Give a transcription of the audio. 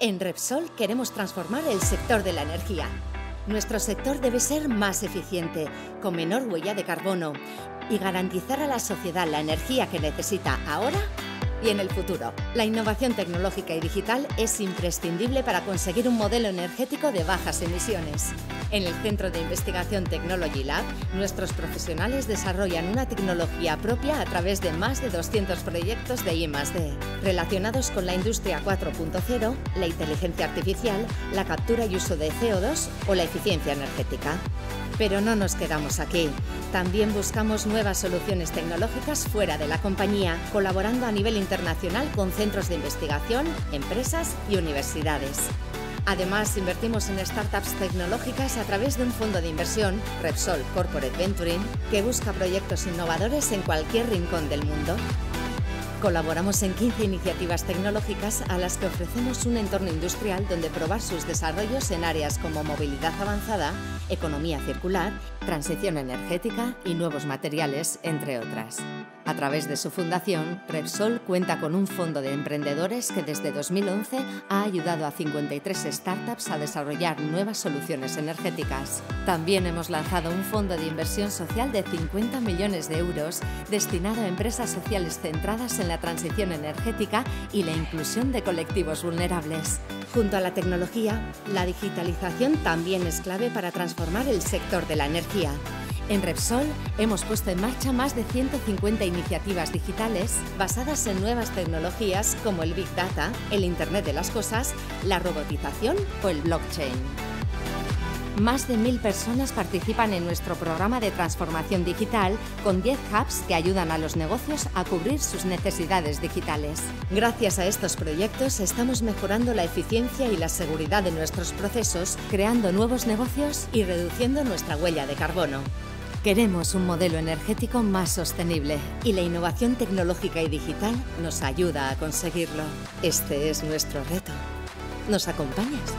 En Repsol queremos transformar el sector de la energía. Nuestro sector debe ser más eficiente, con menor huella de carbono y garantizar a la sociedad la energía que necesita ahora y en el futuro. La innovación tecnológica y digital es imprescindible para conseguir un modelo energético de bajas emisiones. En el Centro de Investigación Technology Lab, nuestros profesionales desarrollan una tecnología propia a través de más de 200 proyectos de I+D, relacionados con la industria 4.0, la inteligencia artificial, la captura y uso de CO2 o la eficiencia energética. Pero no nos quedamos aquí. También buscamos nuevas soluciones tecnológicas fuera de la compañía, colaborando a nivel internacional con centros de investigación, empresas y universidades. Además, invertimos en startups tecnológicas a través de un fondo de inversión, Repsol Corporate Venturing, que busca proyectos innovadores en cualquier rincón del mundo. Colaboramos en 15 iniciativas tecnológicas a las que ofrecemos un entorno industrial donde probar sus desarrollos en áreas como movilidad avanzada, economía circular, transición energética y nuevos materiales, entre otras. A través de su fundación, Repsol cuenta con un fondo de emprendedores que desde 2011 ha ayudado a 53 startups a desarrollar nuevas soluciones energéticas. También hemos lanzado un fondo de inversión social de 50 millones de euros destinado a empresas sociales centradas en la transición energética y la inclusión de colectivos vulnerables. Junto a la tecnología, la digitalización también es clave para transformar el sector de la energía. En Repsol hemos puesto en marcha más de 150 iniciativas digitales basadas en nuevas tecnologías como el Big Data, el Internet de las Cosas, la robotización o el blockchain. Más de mil personas participan en nuestro programa de transformación digital con 10 hubs que ayudan a los negocios a cubrir sus necesidades digitales. Gracias a estos proyectos estamos mejorando la eficiencia y la seguridad de nuestros procesos, creando nuevos negocios y reduciendo nuestra huella de carbono. Queremos un modelo energético más sostenible y la innovación tecnológica y digital nos ayuda a conseguirlo. Este es nuestro reto. ¿Nos acompañas?